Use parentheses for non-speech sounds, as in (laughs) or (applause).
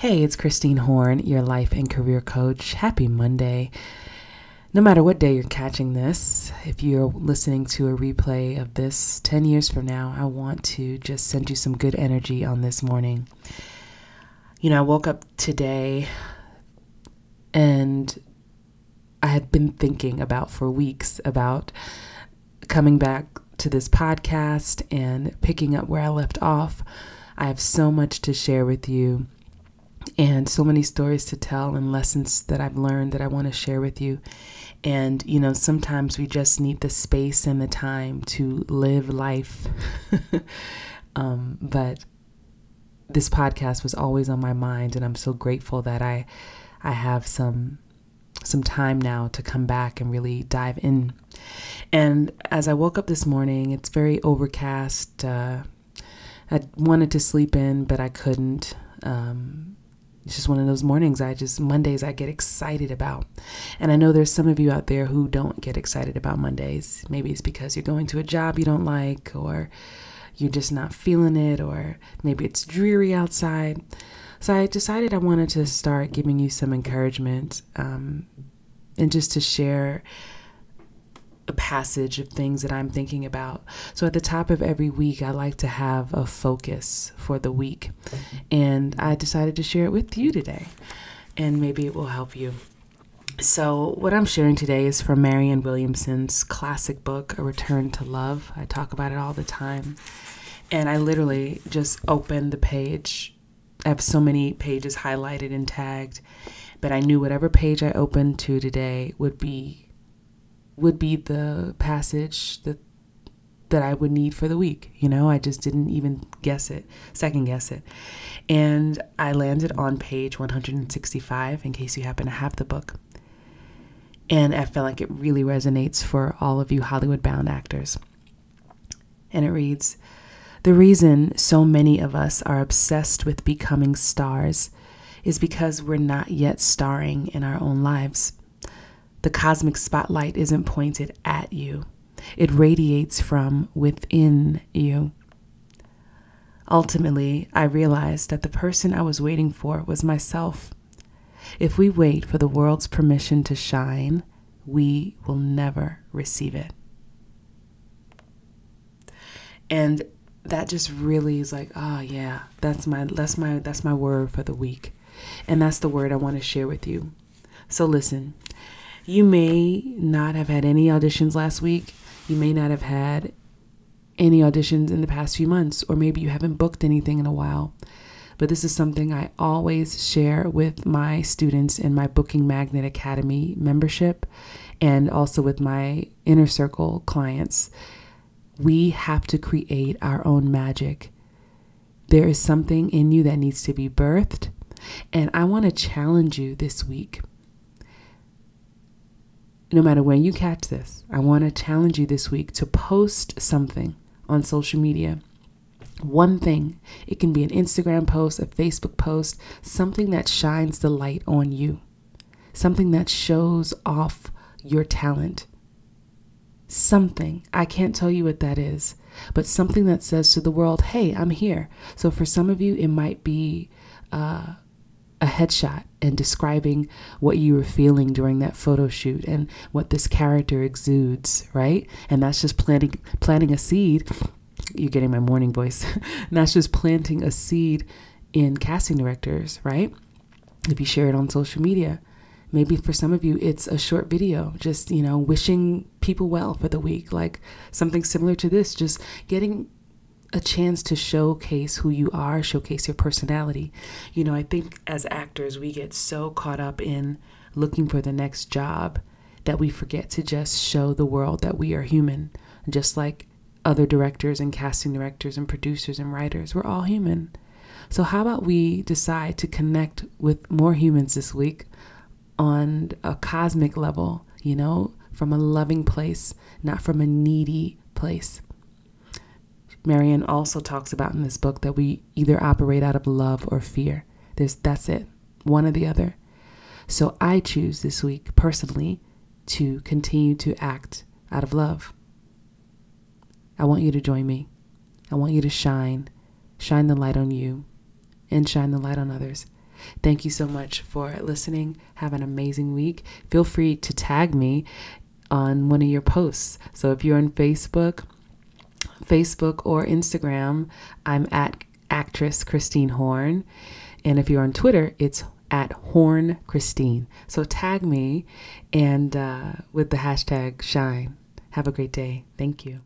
Hey, it's Christine Horn, your life and career coach. Happy Monday. No matter what day you're catching this, if you're listening to a replay of this 10 years from now, I want to just send you some good energy on this morning. You know, I woke up today and I had been thinking about for weeks about coming back to this podcast and picking up where I left off. I have so much to share with you and so many stories to tell and lessons that I've learned that I want to share with you. And, you know, sometimes we just need the space and the time to live life. (laughs) um, but this podcast was always on my mind, and I'm so grateful that I, I have some some time now to come back and really dive in. And as I woke up this morning, it's very overcast. Uh, I wanted to sleep in, but I couldn't. Um, it's just one of those mornings I just, Mondays, I get excited about. And I know there's some of you out there who don't get excited about Mondays. Maybe it's because you're going to a job you don't like, or you're just not feeling it, or maybe it's dreary outside. So I decided I wanted to start giving you some encouragement um, and just to share a passage of things that I'm thinking about. So at the top of every week, I like to have a focus for the week. And I decided to share it with you today. And maybe it will help you. So, what I'm sharing today is from Marianne Williamson's classic book, A Return to Love. I talk about it all the time. And I literally just opened the page. I have so many pages highlighted and tagged, but I knew whatever page I opened to today would be would be the passage that that I would need for the week. You know, I just didn't even guess it, second guess it. And I landed on page 165 in case you happen to have the book. And I felt like it really resonates for all of you Hollywood bound actors. And it reads The reason so many of us are obsessed with becoming stars is because we're not yet starring in our own lives. The cosmic spotlight isn't pointed at you, it radiates from within you. Ultimately, I realized that the person I was waiting for was myself. If we wait for the world's permission to shine, we will never receive it. And that just really is like, oh yeah, that's my that's my that's my word for the week. And that's the word I want to share with you. So listen, you may not have had any auditions last week. You may not have had any auditions in the past few months, or maybe you haven't booked anything in a while. But this is something I always share with my students in my Booking Magnet Academy membership and also with my inner circle clients. We have to create our own magic. There is something in you that needs to be birthed. And I want to challenge you this week no matter when you catch this, I want to challenge you this week to post something on social media. One thing. It can be an Instagram post, a Facebook post, something that shines the light on you, something that shows off your talent. Something. I can't tell you what that is, but something that says to the world, hey, I'm here. So for some of you, it might be uh, a headshot and describing what you were feeling during that photo shoot and what this character exudes, right? And that's just planting planting a seed. You're getting my morning voice. (laughs) and that's just planting a seed in casting directors, right? If you share it on social media. Maybe for some of you it's a short video, just, you know, wishing people well for the week, like something similar to this, just getting a chance to showcase who you are, showcase your personality. You know, I think as actors, we get so caught up in looking for the next job that we forget to just show the world that we are human, just like other directors and casting directors and producers and writers. We're all human. So, how about we decide to connect with more humans this week on a cosmic level, you know, from a loving place, not from a needy place? Marianne also talks about in this book that we either operate out of love or fear. There's that's it, one or the other. So I choose this week personally to continue to act out of love. I want you to join me. I want you to shine, shine the light on you, and shine the light on others. Thank you so much for listening. Have an amazing week. Feel free to tag me on one of your posts. So if you're on Facebook, Facebook or Instagram, I'm at actress Christine Horn. And if you're on Twitter, it's at Horn Christine. So tag me and uh, with the hashtag shine. Have a great day. Thank you.